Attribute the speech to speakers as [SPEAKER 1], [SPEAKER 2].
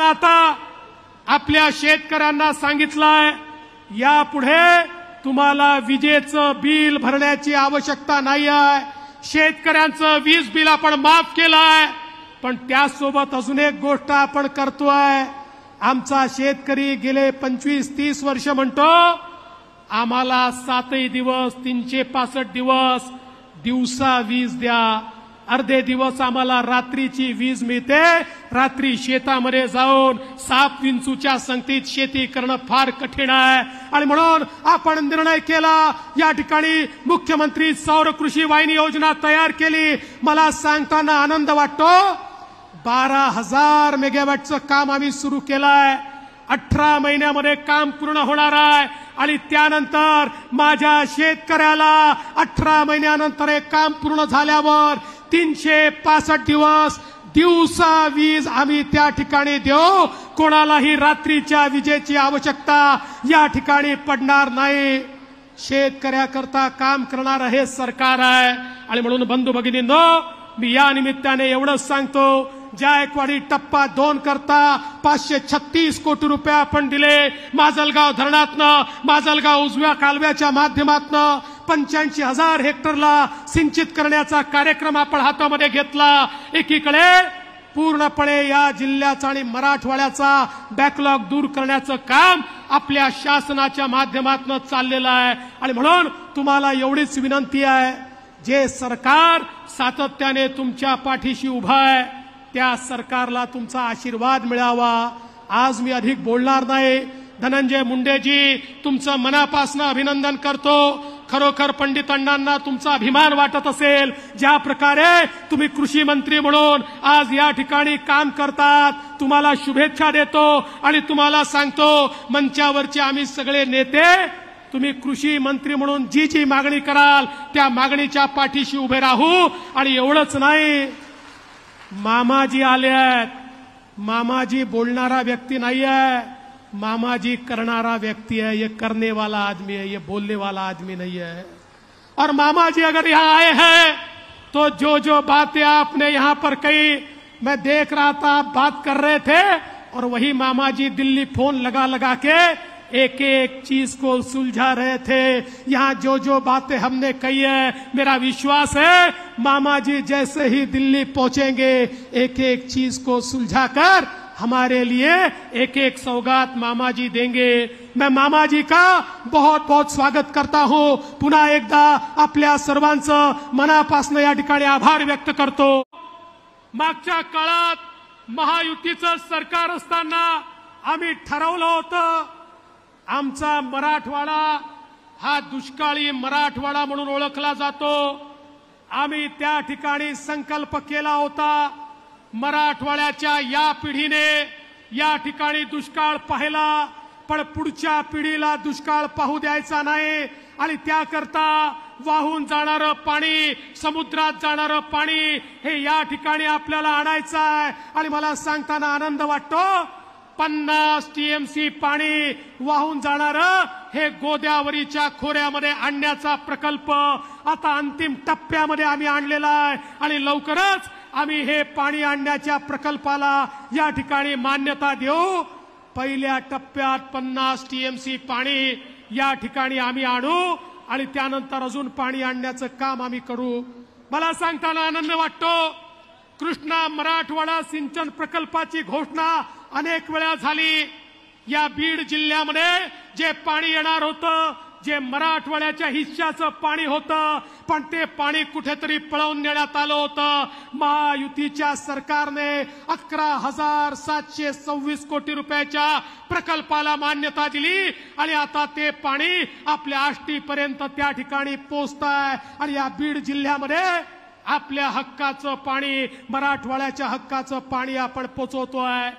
[SPEAKER 1] पण आता आपल्या शेतकऱ्यांना सांगितलंय यापुढे तुम्हाला विजेचं बिल भरण्याची आवश्यकता नाही आहे शेतकऱ्यांचं वीज बिल आपण माफ केलंय पण त्यासोबत अजून एक गोष्ट आपण करतोय. आमचा शेतकरी गेले पंचवीस तीस वर्ष म्हणतो आम्हाला सातही दिवस तीनशे पासष्ट दिवस दिवसा वीज द्या अर्धे दिवस आम्हाला रात्रीची वीज मिळते. रात्री शेतामध्ये जाऊन साप विंचूच्या संगतीत शेती करणं फार कठीण आहे. आणि म्हणून आपण निर्णय केला या ठिकाणी मुख्यमंत्री सौर कृषी वाहिनी योजना तयार केली. मला सांगताना आनंद वाटतो बारा हजार मेगावॅटचं काम आम्ही सुरू केलंय. अठरा महिन्यामध्ये काम पूर्ण होणार आहे. आणि त्यानंतर माझ्या शेतकऱ्याला अठरा महिन्यानंतर हे काम पूर्ण झाल्यावर तीनशे पासष्ट दिवस दिवसा वीज आम्ही त्या ठिकाणी देऊ. कोणालाही रात्रीच्या विजेची आवश्यकता या ठिकाणी पडणार नाही. शेतकऱ्याकरता काम करणारं हे सरकार आहे. आणि म्हणून बंधू भगिनींनो मी या निमित्ताने एवढंच सांगतो जायकवाडी टप्पा दोन करता पाचशे छत्तीस कोटी रुपये आपण दिले. माजलगाव धरणातनं माजलगाव उजव्या कालव्याच्या माध्यमातनं पंच्याऐंशी हजार हेक्टरला सिंचित करण्याचा कार्यक्रम आपण हातामध्ये घेतला. एकीकडे पूर्णपणे या जिल्ह्याचा आणि मराठवाड्याचा बॅकलॉग दूर करण्याचं काम आपल्या शासनाच्या माध्यमातून चाललेलं आहे. आणि म्हणून तुम्हाला एवढीच विनंती आहे जे सरकार सातत्याने तुमच्या पाठीशी उभं आहे त्या सरकारला तुमचा आशीर्वाद मिळावा. आज मी अधिक बोलणार नाही. धनंजय मुंडेजी तुमचं मनापासून अभिनंदन करतो. खरोखर पंडित अण्णांना तुमचा अभिमान वाटत असेल. ज्या प्रकारे तुम्ही कृषी मंत्री म्हणून आज या ठिकाणी काम करतात तुम्हाला शुभेच्छा देतो आणि तुम्हाला सांगतो मंचावरचे आम्ही सगळे नेते तुम्ही कृषी मंत्री म्हणून जी जी मागणी कराल त्या मागणीच्या पाठीशी उभे राहू. आणि एवढंच नाही मामाजी आले आहेत मामाजी बोलणारा व्यक्ती नाही आहे मामाजी करणारा व्यक्ति है, ये करने वाला आदमी है, ये बोलने वाला आदमी नहीं है। और मामा जी अगर यहाँ आए हैं तो जो जो बातें आपने यहाँ पर कही, मैं देख रहा था, आप बात कर रहे थे, और वही मामा जी दिल्ली फ़ोन लगा लगा के एक एक चीज़ को सुलझा रहे थे। यहाँ जो जो बातें हमने कही है, मेरा विश्वास है, मामा जी जैसे ही दिल्ली पहुँचेंगे एक एक चीज़ को सुलझाकर हमारे लिए एक एक सौगात मामा जी देंगे। मैं मामा जी का बहुत बहुत स्वागत करता हूं। पुन्हा एकदा आपल्या सर्वांचं मनापासून या ठिकाणी आभार व्यक्त करतो। मागच्या काळात महायुतीचं सरकार असताना आम्ही ठरवलं होतं आमचा मराठवाडा हा दुष्काळी मराठवाडा म्हणून ओळखला जातो. आम्ही त्या ठिकाणी संकल्प केला होता मराठवाड्याच्या या पिढीने या ठिकाणी दुष्काळ पाहिला पण पुढच्या पिढीला दुष्काळ पाहू द्यायचा नाही. आणि त्याकरता वाहून जाणारं पाणी समुद्रात जाणारं पाणी हे या ठिकाणी आपल्याला आणायचं आहे. आणि मला सांगताना आनंद वाटतो पन्नास टीएमसी पाणी वाहून जाणारं हे गोद्यावरीच्या खोऱ्यामध्ये आणण्याचा प्रकल्प आता अंतिम टप्प्यामध्ये आम्ही आणलेला आहे. आणि लवकरच आम्ही हे पाणी आणण्याच्या प्रकल्पाला या ठिकाणी मान्यता देऊ. पहिल्या टप्प्यात पन्नास टीएमसी पाणी या ठिकाणी आम्ही आणू आणि त्यानंतर अजून पाणी आणण्याचं काम आम्ही करू. मला सांगताना आनंद वाटतो. कृष्णा मराठवाडा सिंचन प्रकल्पाची घोषणा अनेक वेळा झाली. या बीड जिल्ह्यामध्ये जे पाणी येणार होतं जे मराठवाड्याच्या हिश्श्याचं पाणी होतं पण ते पाणी कुठेतरी पळवून नेण्यात आलं होतं. महायुतीच्या सरकारने अकरा हजार सातशे सव्वीस कोटी रुपयाच्या प्रकल्पाला मान्यता दिली आणि आता ते पाणी आपल्या आष्टीपर्यंत त्या ठिकाणी पोचत आहे आणि या बीड जिल्ह्यामध्ये आपल्या हक्काचं पाणी मराठवाड्याच्या हक्काचं पाणी आपण पोचवतोय.